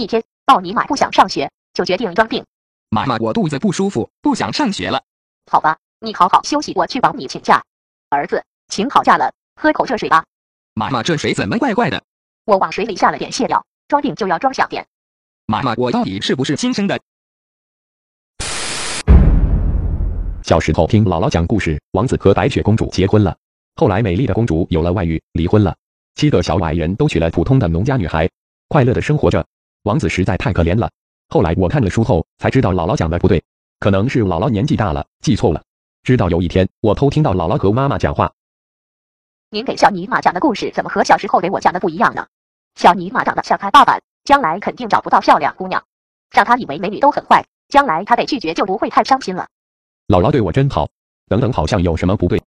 一天，奥尼玛不想上学，就决定装病。妈妈，我肚子不舒服，不想上学了。好吧，你好好休息，我去帮你请假。儿子，请好假了，喝口热水吧。妈妈，这水怎么怪怪的？我往水里下了点泻药，装病就要装小点。妈妈，我到底是不是亲生的？小时候听姥姥讲故事，王子和白雪公主结婚了。后来美丽的公主有了外遇，离婚了。七个小矮人都娶了普通的农家女孩，快乐的生活着。王子实在太可怜了。后来我看了书后才知道姥姥讲的不对，可能是姥姥年纪大了，记错了。直到有一天，我偷听到姥姥和妈妈讲话。您给小尼玛讲的故事怎么和小时候给我讲的不一样呢？小尼玛长得像他爸爸，将来肯定找不到漂亮姑娘，让他以为美女都很坏，将来他被拒绝就不会太伤心了。姥姥对我真好。等等，好像有什么不对。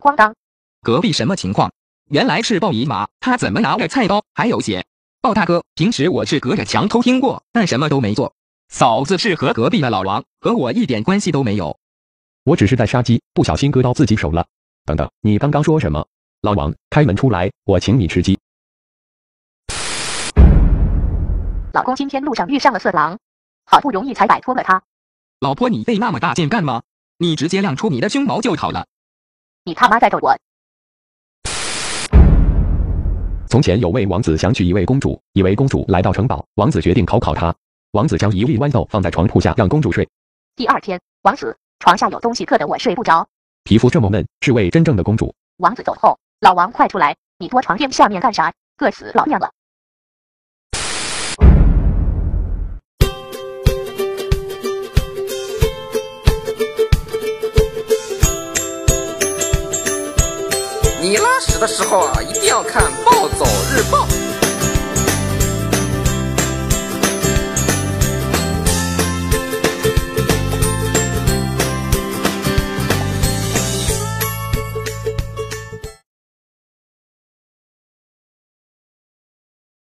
咣当！隔壁什么情况？原来是鲍姨妈，她怎么拿着菜刀还有血？鲍大哥，平时我是隔着墙偷听过，但什么都没做。嫂子是和隔壁的老王，和我一点关系都没有。我只是在杀鸡，不小心割到自己手了。等等，你刚刚说什么？老王，开门出来，我请你吃鸡。老公今天路上遇上了色狼。好不容易才摆脱了他，老婆，你费那么大劲干嘛？你直接亮出你的胸毛就好了。你他妈在逗我！从前有位王子想娶一位公主，以为公主来到城堡，王子决定考考她。王子将一粒豌豆放在床铺下，让公主睡。第二天，王子床下有东西硌得我睡不着，皮肤这么嫩，是位真正的公主。王子走后，老王快出来！你躲床垫下面干啥？硌死老娘了！的时候啊，一定要看《暴走日报》。